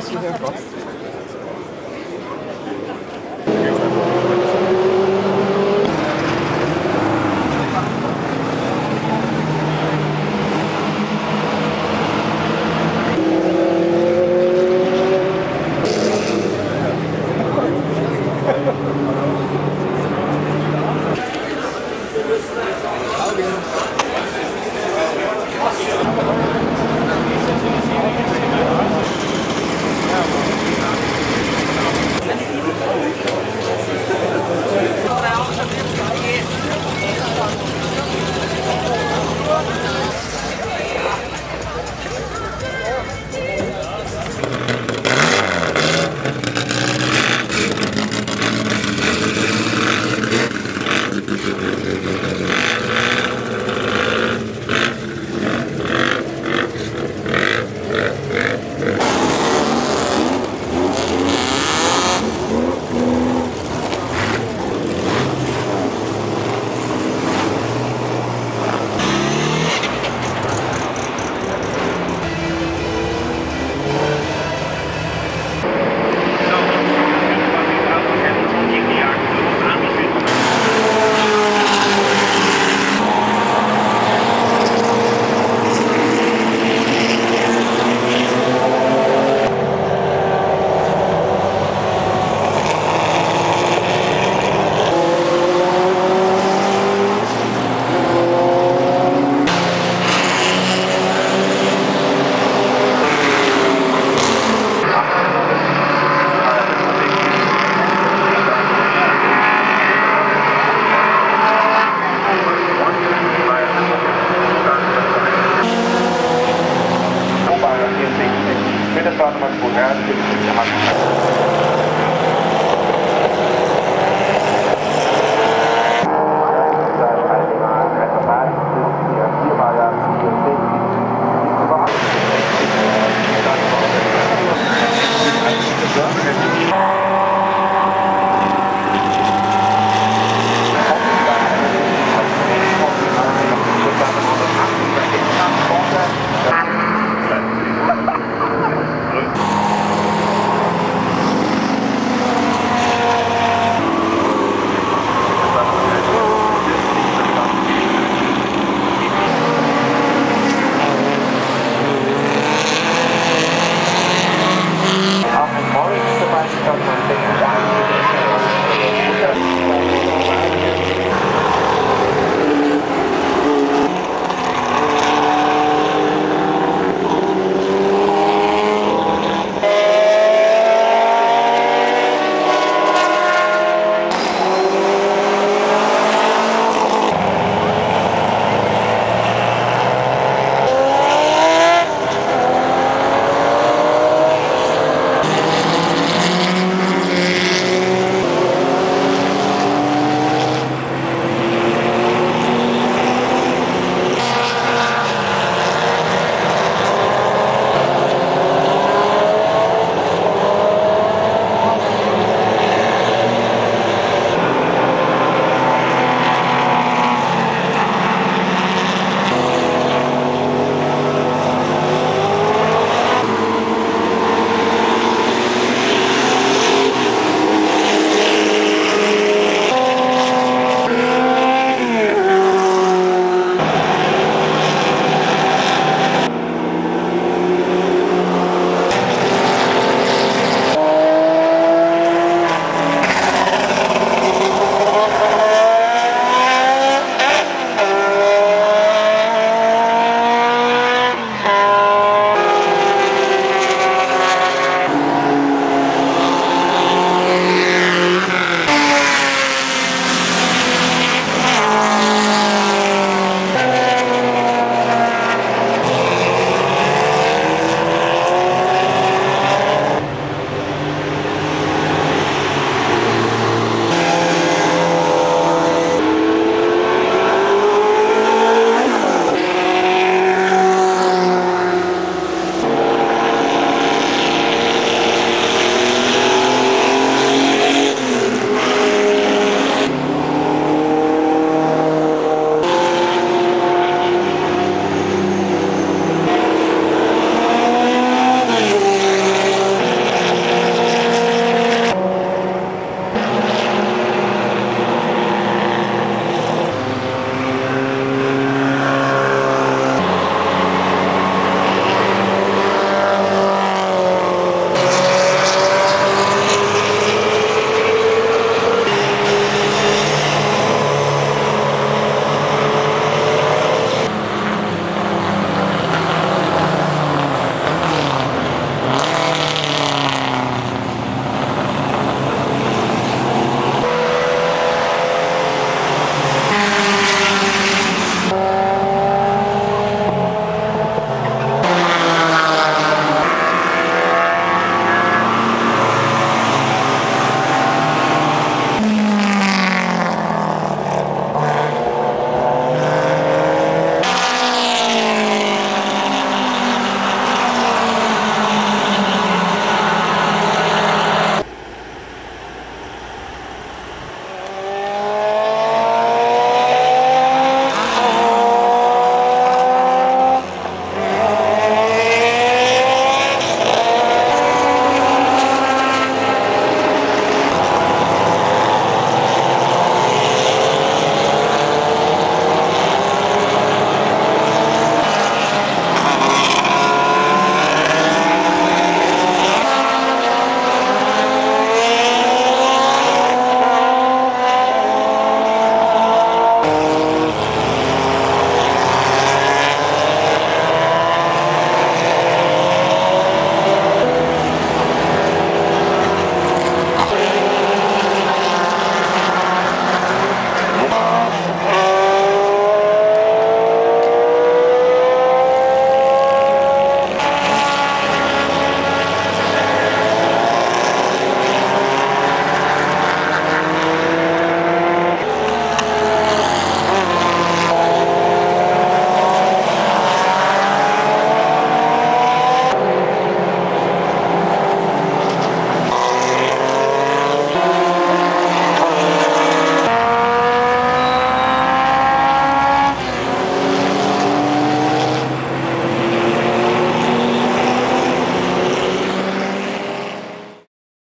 aus wie Hörbox. Meter Startmarkt vorher,